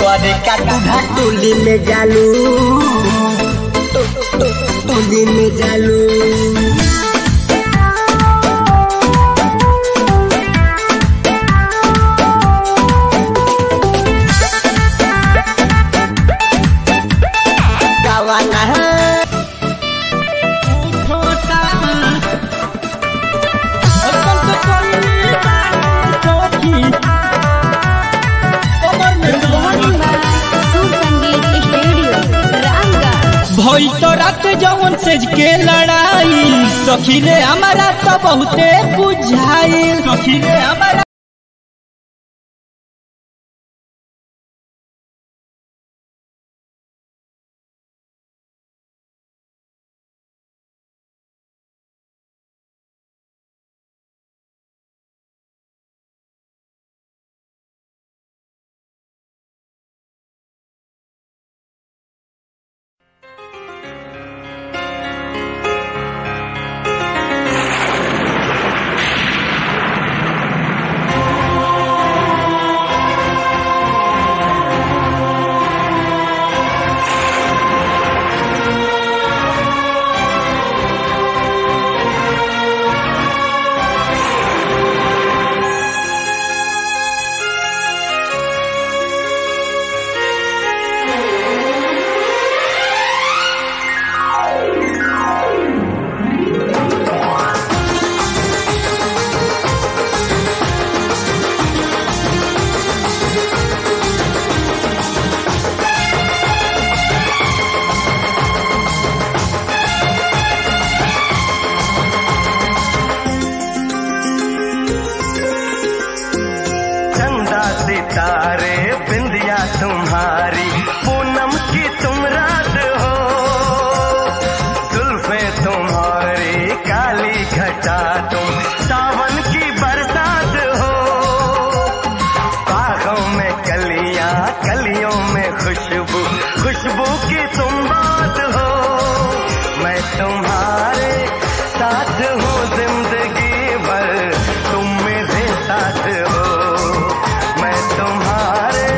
करे का तुधा टोली में जालू। टोली में जालू। হইল তো রাতে যখন সেজকে লড়াই। সখিরে আমারা তো বহুতে বুঝাইল সখিরে আমারা तुम्हारी काली घटा तुम सावन की बरसात हो। बागों में कलियाँ, कलियों में खुशबू खुशबू की तुम बात हो। मैं तुम्हारे साथ हूँ ज़िंदगी भर, तुम मेरे साथ हो। मैं तुम्हारे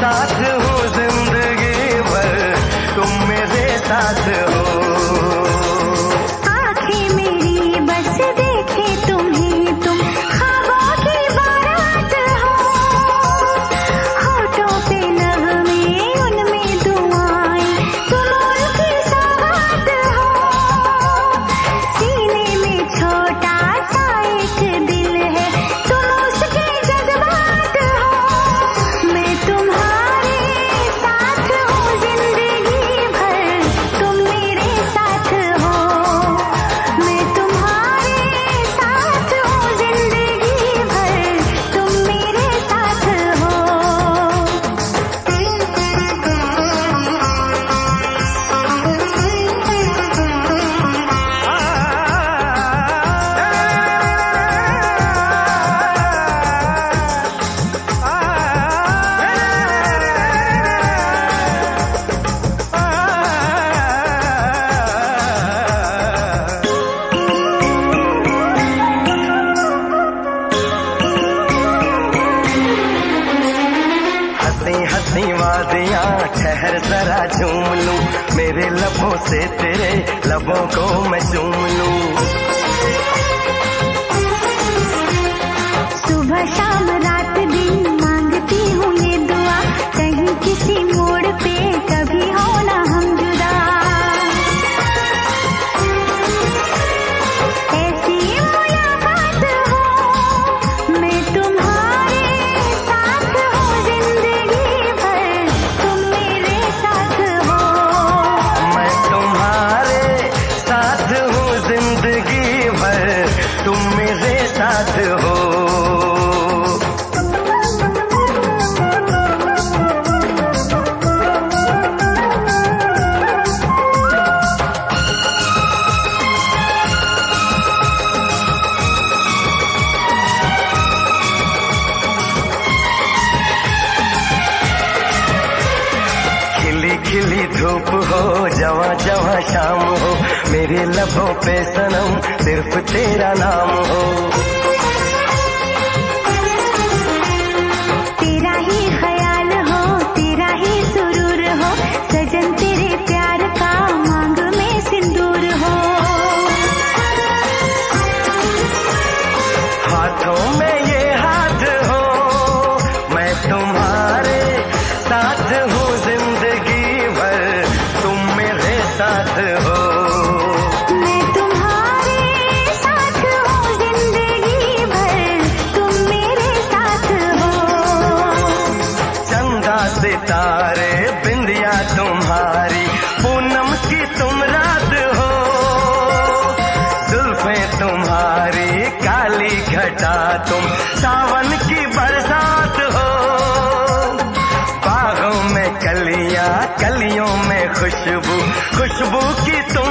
साथ हूँ ज़िंदगी भर, तुम मेरे साथ मेरे लबों से तेरे लबों को मैं चूम लूँ। सुबह शाम शाम हो। मेरे लबों पे सनम सिर्फ़ तेरा नाम हो। साथ हो। चंदा सितारे बिंदिया तुम्हारी पूनम की तुम रात हो। तुम्हारी काली घटा तुम सावन की बरसात हो। बागों में कलियाँ कलियों में खुशबू खुशबू की तुम